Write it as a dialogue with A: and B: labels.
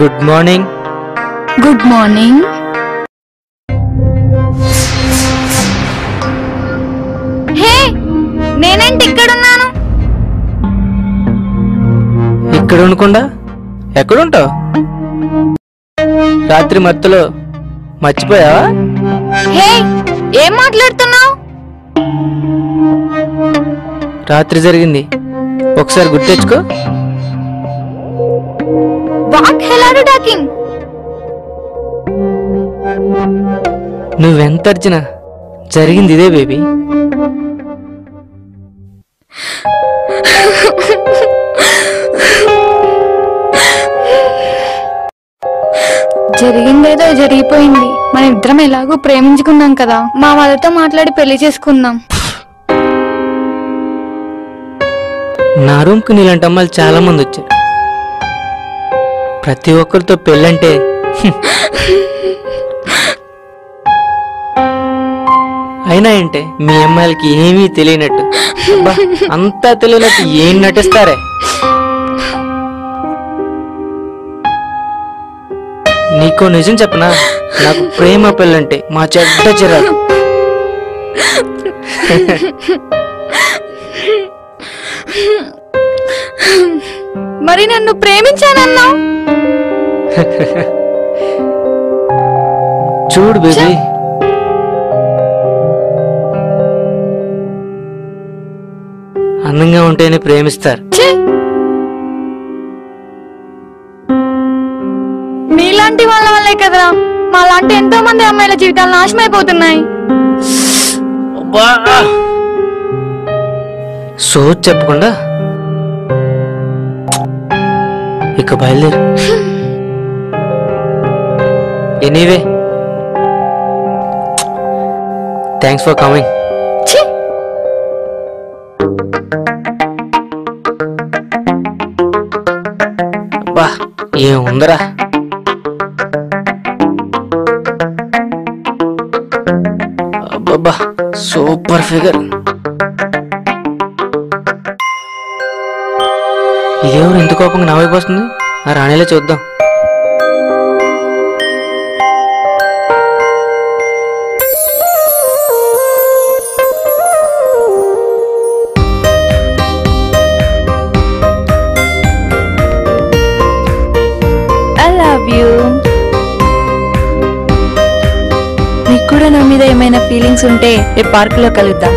A: Good morning.
B: Good morning. Hey నేనేంటి ఇక్కడున్నాను?
A: ఇక్కడ ఉండకుండా ఎక్కడుంటావు? రాత్రి మత్తులో మర్చిపోయావా?
B: హే ఏం మాట్లాడుతున్నావు?
A: రాత్రి జరిగింది. ఒకసారి గుర్తెచ్చుకో
B: what hell are you talking
A: నువ్వెంత అర్జున జరిగింది ఇదే బేబీ
B: జరిగిందేదో జరిగిపోయింది. మన ఇద్దరం ఎలాగో ప్రేమించుకున్నాం కదా. మా వాళ్ళతో మాట్లాడి పెళ్ళి చేసుకుందాం.
A: నా రూమ్కి నీలాంటి అమ్మాయిలు చాలా మంది వచ్చారు. ప్రతి ఒక్కరితో పెళ్ళంటే అయినా ఏంటే మీ అమ్మాయిలకి ఏమీ తెలియనట్టు. అబ్బా, అంతా తెలియనట్టు ఏం నటిస్తారే? నీకో నిజం చెప్పనా? నాకు ప్రేమ పెళ్ళంటే మా చెడ్డ చిరాకు.
B: మరి నన్ను ప్రేమించానన్నావు?
A: చూడు బేబీ. అందంగా ఉంటేనే ప్రేమిస్తారు!
B: మీలాంటి వాళ్ళ వల్లే కదరా మాలాంటి ఎంతో మంది అమ్మాయిల జీవితాలు నాశనమైపోతున్నాయి
A: సో చెప్పకుండా ఇక బయలుదేరు. Anyway thanks for coming! అబ్బా ఏముందరా అబ్బబ్బా సూపర్ ఫిగర్. ఇదేవరు ఎంత కోపంగా నా వైపు వస్తుంది? ఆ రాణిలే చూద్దాం.
B: యూ మీకు కూడా నా మీద ఏమైనా ఫీలింగ్స్ ఉంటే రేపు పార్కులో కలుద్దాం.